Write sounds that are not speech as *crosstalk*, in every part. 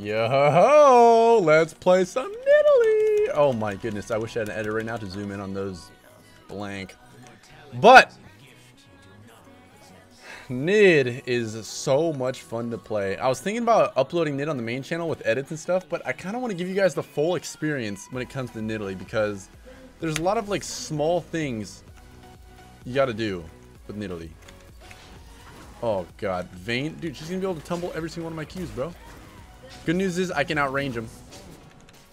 Yo, ho! let's play some Nidalee. Oh my goodness, I wish I had an editor right now to zoom in on those blank. But Nid is so much fun to play. I was thinking about uploading Nid on the main channel with edits and stuff, but I kind of want to give you guys the full experience when it comes to Nidalee because there's a lot of like small things you got to do with Nidalee. Oh god, Vayne, dude, she's gonna be able to tumble every single one of my Qs, bro. Good news is I can outrange him.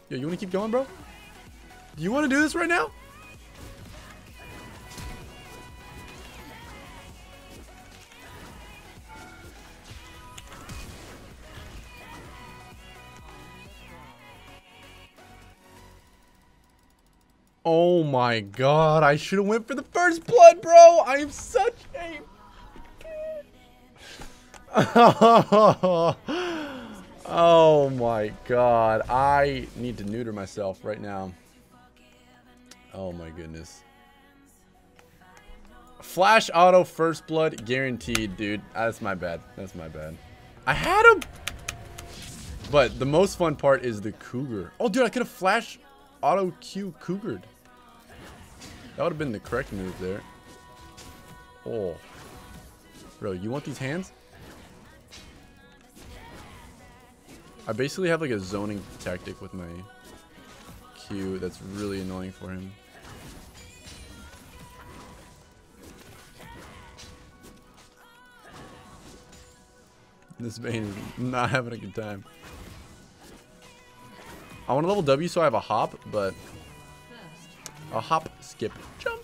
Yo, you want to keep going, bro? Do you want to do this right now? Oh my god, I should have went for the first blood, bro. I am such a... *laughs* *laughs* Oh my god. I need to neuter myself right now. Oh my goodness. Flash auto first blood guaranteed, dude. That's my bad. That's my bad. I had him! But the most fun part is the Cougar. Oh, dude, I could have flash auto Q Cougared. That would have been the correct move there. Oh. Bro, you want these hands? I basically have like a zoning tactic with my Q that's really annoying for him. This Vayne is not having a good time. I want a level W so I have a hop, but a hop, skip, jump.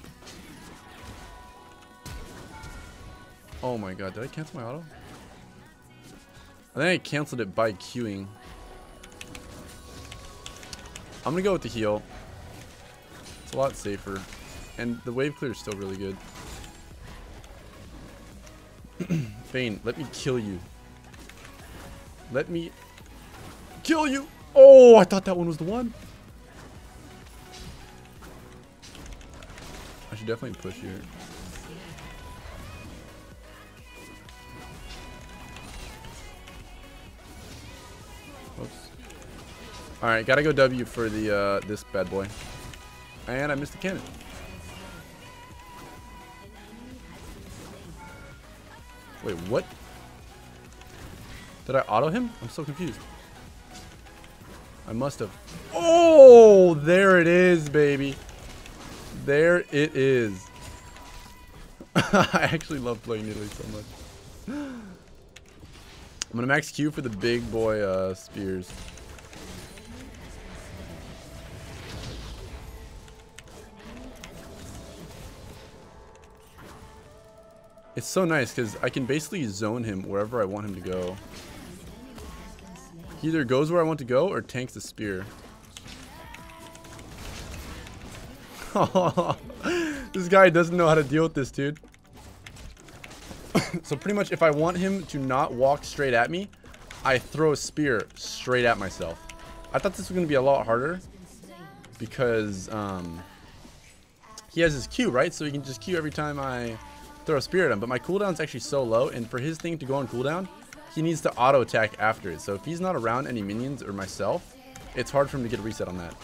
Oh my god, did I cancel my auto? I think I canceled it by queuing. I'm gonna go with the heal. It's a lot safer. And the wave clear is still really good. *clears throat* Vayne, let me kill you. Let me kill you. Oh, I thought that one was the one. I should definitely push here. All right, gotta go W for the uh, this bad boy. And I missed the cannon. Wait, what? Did I auto him? I'm so confused. I must have. Oh, there it is, baby. There it is. *laughs* I actually love playing Nidalee so much. *gasps* I'm gonna max Q for the big boy uh, spears. It's so nice because I can basically zone him wherever I want him to go. He either goes where I want to go or tanks the spear. *laughs* this guy doesn't know how to deal with this, dude. *coughs* so pretty much if I want him to not walk straight at me, I throw a spear straight at myself. I thought this was going to be a lot harder because um, he has his Q, right? So he can just Q every time I throw a at him, but my cooldown's actually so low, and for his thing to go on cooldown, he needs to auto attack after it. So if he's not around any minions or myself, it's hard for him to get a reset on that.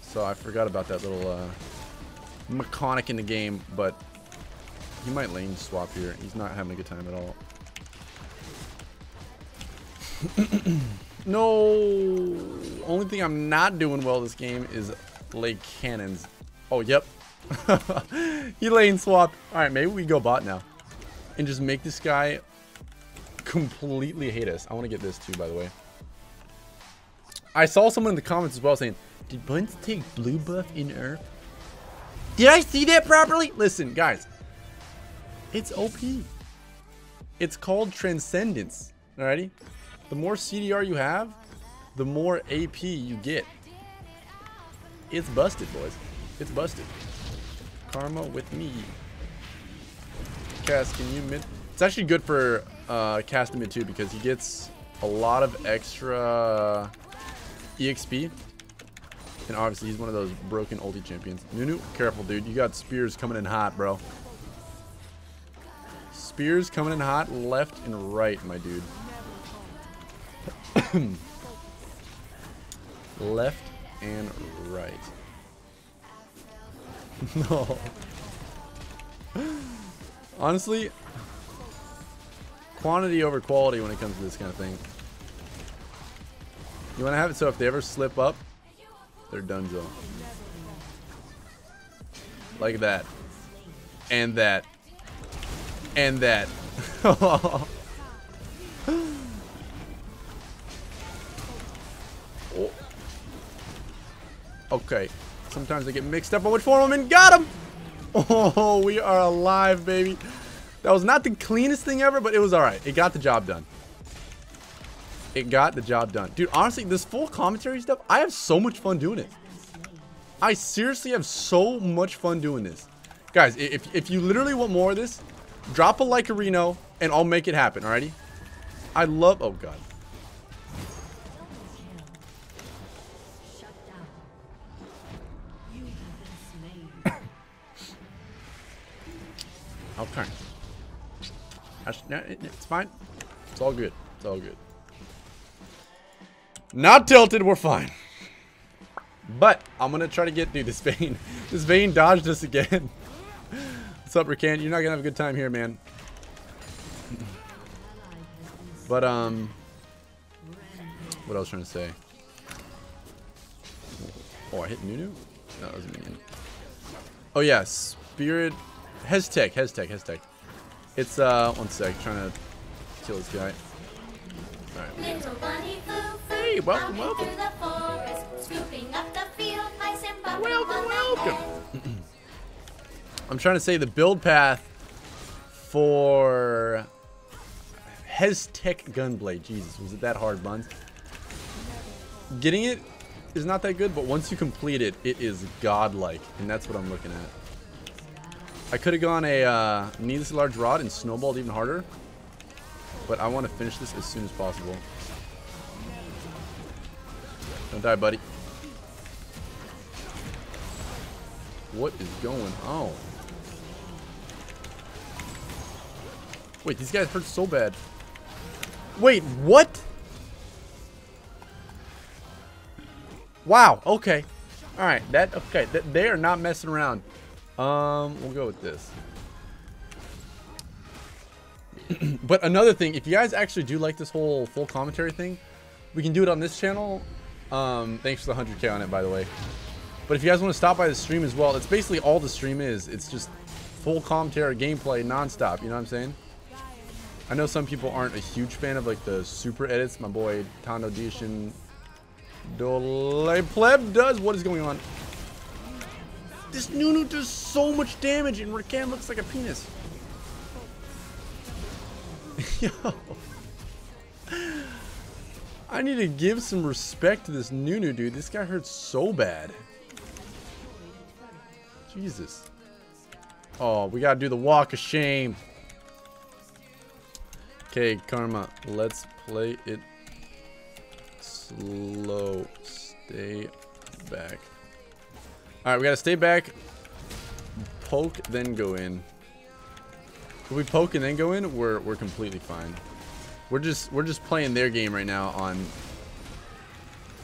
So I forgot about that little uh, mechanic in the game, but he might lane swap here. He's not having a good time at all. *coughs* no! Only thing I'm not doing well this game is lay cannons. Oh, yep. *laughs* he lane swapped. Alright, maybe we go bot now. And just make this guy completely hate us. I want to get this too, by the way. I saw someone in the comments as well saying, did Buns take blue buff in URF? Did I see that properly? Listen, guys. It's OP. It's called Transcendence. Alrighty? The more CDR you have, the more AP you get. It's busted, boys. It's busted. Karma with me. Cast, can you mid? It's actually good for uh, cast mid too because he gets a lot of extra EXP. And obviously he's one of those broken ulti champions. Nunu, careful dude. You got spears coming in hot, bro. Spears coming in hot left and right, my dude. *coughs* Left and right. *laughs* no. Honestly, quantity over quality when it comes to this kind of thing. You want to have it so if they ever slip up, they're done, Joe. Like that. And that. And that. *laughs* oh. Okay. Sometimes I get mixed up on which form I'm in. Got him! Oh, we are alive, baby. That was not the cleanest thing ever, but it was alright. It got the job done. It got the job done. Dude, honestly, this full commentary stuff, I have so much fun doing it. I seriously have so much fun doing this. Guys, if, if you literally want more of this, drop a like a Reno, and I'll make it happen, alrighty? I love... Oh, God. Okay. It's fine. It's all good. It's all good. Not tilted. We're fine. But I'm to try to get... through this Vayne... *laughs* This Vayne dodged us again. *laughs* What's up, Rakan? You're not to have a good time here, man. *laughs* But, um... What else trying to say? Oh, I hit Nunu? No, that was minion. Oh, yeah. Spirit... Hextech, Hextech, Hextech. It's, uh, one sec, trying to kill this guy. Alright. Hey, welcome, welcome. welcome, welcome. *clears throat* I'm trying to say the build path for Hextech Gunblade. Jesus, was it that hard, Buns? Getting it is not that good, but once you complete it, it is godlike, and that's what I'm looking at. I could have gone a uh, needless large rod and snowballed even harder. But I want to finish this as soon as possible. Don't die, buddy. What is going on? Wait, these guys hurt so bad. Wait, what? Wow, okay. Alright, that, okay, that, they are not messing around. Um, we'll go with this. *clears throat* but another thing, if you guys actually do like this whole full commentary thing, we can do it on this channel. Um, thanks for the 100k on it, by the way. But if you guys want to stop by the stream as well, it's basically all the stream is. It's just full commentary, gameplay, nonstop. You know what I'm saying? I know some people aren't a huge fan of like the super edits. My boy Tondo Dishin Dole Pleb does. What is going on? This Nunu does so much damage and Rakan looks like a penis. *laughs* Yo. I need to give some respect to this Nunu, dude. This guy hurts so bad. Jesus. Oh, we gotta do the walk of shame. Okay, Karma, let's play it slow. Stay back. Alright, we gotta stay back. Poke, then go in. If we poke and then go in, we're we're completely fine. We're just we're just playing their game right now on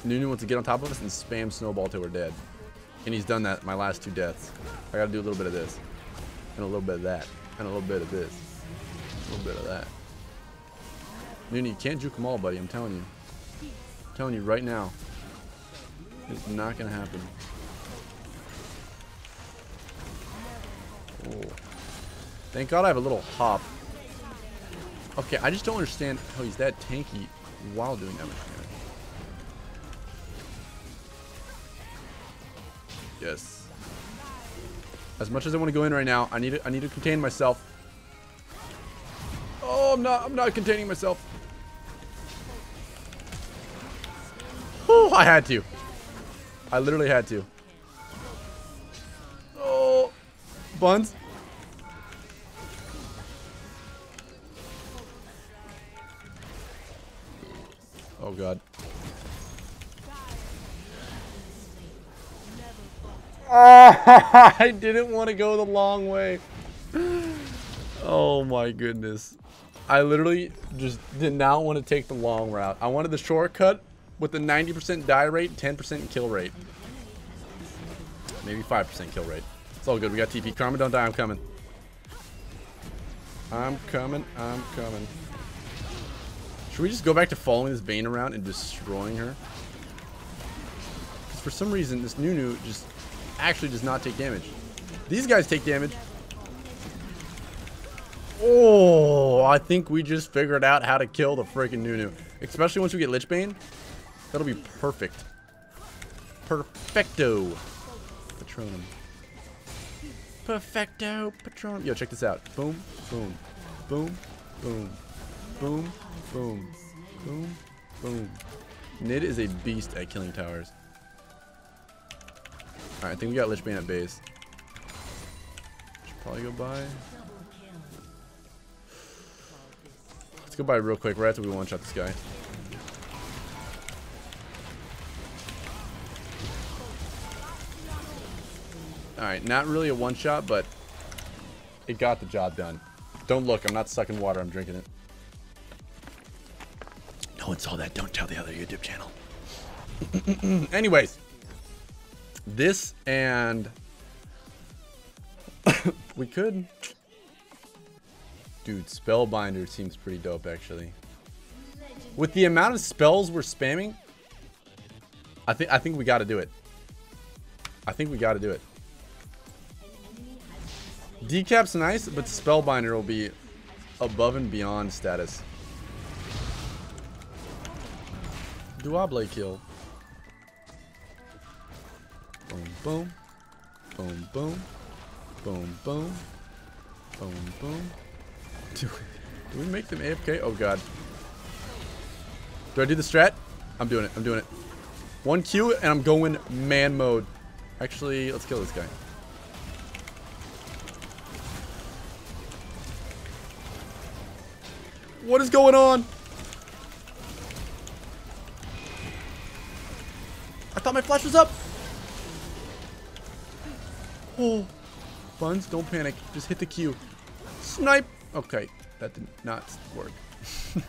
Nunu wants to get on top of us and spam snowball till we're dead. And he's done that my last two deaths. I gotta do a little bit of this. And a little bit of that. And a little bit of this. A little bit of that. Nunu, you can't juke them all, buddy. I'm telling you. I'm telling you right now. It's not gonna happen. Oh. Thank God I have a little hop. Okay, I just don't understand how he's that tanky while doing that much damage. Yes. As much as I want to go in right now, I need to, I need to contain myself. Oh, I'm not I'm not containing myself. Oh, I had to. I literally had to. Oh, buns. Oh god. Ah, *laughs* I didn't want to go the long way. Oh my goodness. I literally just did not want to take the long route. I wanted the shortcut with the 90% die rate, 10% kill rate. Maybe 5% kill rate. It's all good. We got TP. Karma, don't die. I'm coming. I'm coming. I'm coming. Should we just go back to following this Vayne around and destroying her? Because for some reason, this Nunu just actually does not take damage. These guys take damage. Oh, I think we just figured out how to kill the freaking Nunu. Especially once we get Lich Bane. That'll be perfect. Perfecto. Patronum. Perfecto Patronum. Yo, check this out. Boom, boom, boom, boom, boom, boom, boom, boom. Nid is a beast at killing towers. Alright, I think we got Lich Bane at base. Should probably go by. Let's go by real quick, right after we one-shot this guy. Alright, not really a one-shot, but it got the job done. Don't look, I'm not sucking water, I'm drinking it. Oh, One saw that, don't tell the other YouTube channel. *clears throat* Anyways. This and... *coughs* we could... Dude, Spellbinder seems pretty dope, actually. With the amount of spells we're spamming, I think I think we got to do it. I think we got to do it. Decap's nice, but Spellbinder will be above and beyond status. Duable kill. Boom, boom. Boom, boom. Boom, boom. Boom, boom. Do, do we make them AFK? Oh, God. Do I do the strat? I'm doing it. I'm doing it. One Q, and I'm going man mode. Actually, let's kill this guy. What is going on? Thought my flash was up. Oh. Buns, don't panic. Just hit the Q. Snipe. Okay, that did not work. *laughs*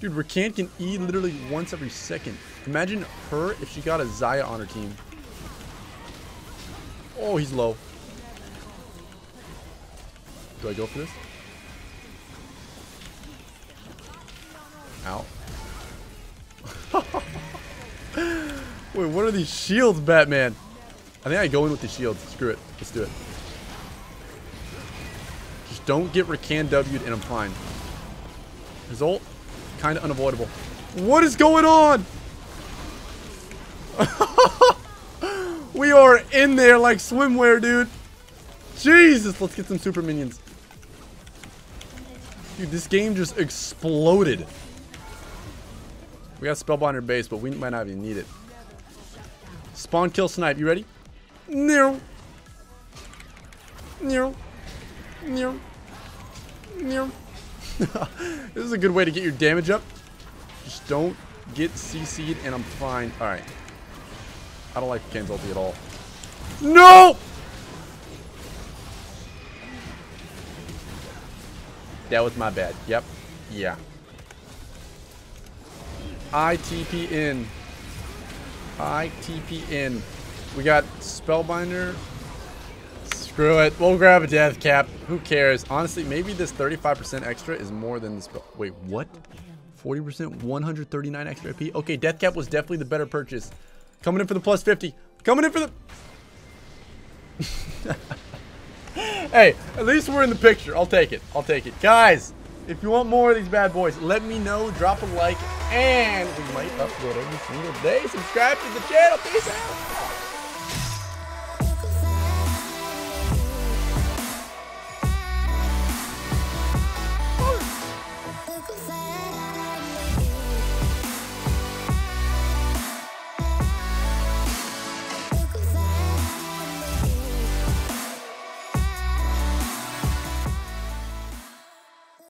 Dude, Rakan can E literally once every second. Imagine her if she got a Xayah on her team. Oh, he's low. Do I go for this? Ow. Wait, what are these shields, Batman? I think I go in with the shields. Screw it. Let's do it. Just don't get Rakan W'd and I'm fine. Result? Kind of unavoidable. What is going on? *laughs* we are in there like swimwear, dude. Jesus, let's get some super minions. Dude, this game just exploded. We got Spellbinder base, but we might not even need it. Spawn kill snipe. You ready? No. No. No. No. this is a good way to get your damage up. Just don't get CC'd and I'm fine. Alright. I don't like Ken's ulti at all. No! That was my bad. Yep. Yeah. ITP in. ITP in. We got Spellbinder. Screw it. We'll grab a death cap. Who cares? Honestly, maybe this 35% extra is more than the spell. Wait, what? 40%, 139 extra AP? Okay, death cap was definitely the better purchase. Coming in for the plus 50. Coming in for the... *laughs* hey, at least we're in the picture. I'll take it. I'll take it. Guys, if you want more of these bad boys, let me know. Drop a like, and we might upload every single day. Subscribe to the channel. Peace out.